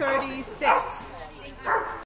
36.